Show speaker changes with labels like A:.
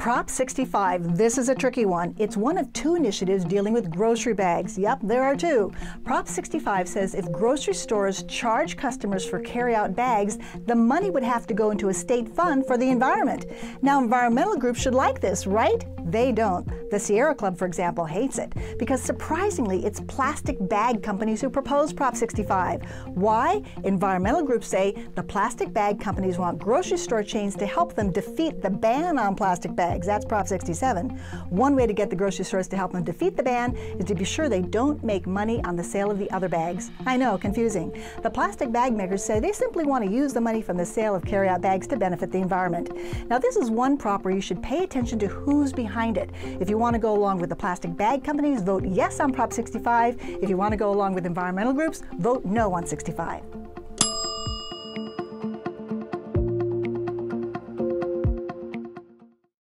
A: Prop 65, this is a tricky one. It's one of two initiatives dealing with grocery bags. Yep, there are two. Prop 65 says if grocery stores charge customers for carry-out bags, the money would have to go into a state fund for the environment. Now, environmental groups should like this, right? They don't. The Sierra Club, for example, hates it because surprisingly, it's plastic bag companies who propose Prop 65. Why? Environmental groups say the plastic bag companies want grocery store chains to help them defeat the ban on plastic bags That's Prop 67. One way to get the grocery stores to help them defeat the ban is to be sure they don't make money on the sale of the other bags. I know, confusing. The plastic bag makers say they simply want to use the money from the sale of carryout bags to benefit the environment. Now, this is one prop where you should pay attention to who's behind it. If you want to go along with the plastic bag companies, vote yes on Prop 65. If you want to go along with environmental groups, vote no on 65.